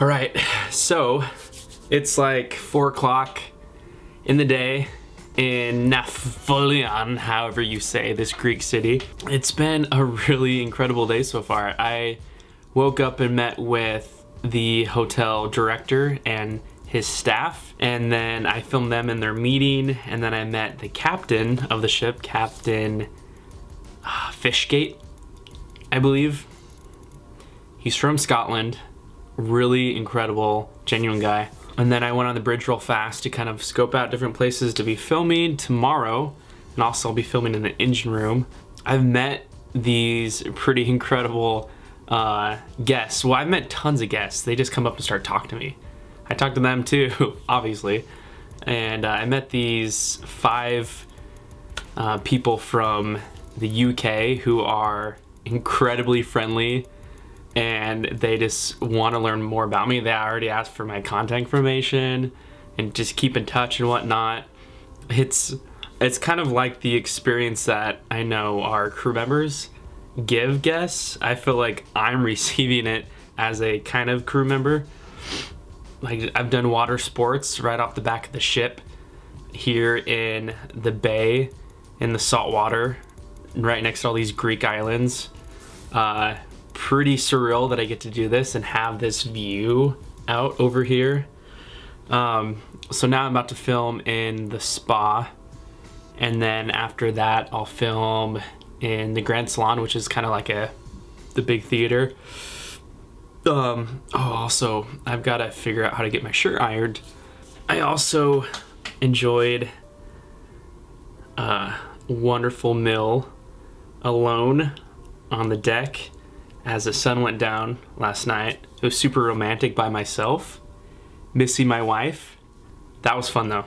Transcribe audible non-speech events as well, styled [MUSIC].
All right, so it's like four o'clock in the day in Nafolion, however you say this Greek city. It's been a really incredible day so far. I woke up and met with the hotel director and his staff and then I filmed them in their meeting and then I met the captain of the ship, Captain uh, Fishgate, I believe. He's from Scotland, really incredible, genuine guy. And then I went on the bridge real fast to kind of scope out different places to be filming tomorrow. And also I'll be filming in the engine room. I've met these pretty incredible uh, guests. Well, I've met tons of guests. They just come up and start talking to me. I talked to them too, [LAUGHS] obviously. And uh, I met these five uh, people from the UK who are incredibly friendly and they just want to learn more about me. They already asked for my contact information and just keep in touch and whatnot. It's it's kind of like the experience that I know our crew members give guests. I feel like I'm [LAUGHS] receiving it as a kind of crew member. Like I've done water sports right off the back of the ship here in the bay in the salt water right next to all these Greek islands. Uh, pretty surreal that I get to do this and have this view out over here. Um, so now I'm about to film in the spa and then after that I'll film in the Grand Salon which is kind of like a the big theater. Um, oh also I've got to figure out how to get my shirt ironed. I also enjoyed a wonderful meal alone on the deck as the sun went down last night. It was super romantic by myself, missing my wife. That was fun though.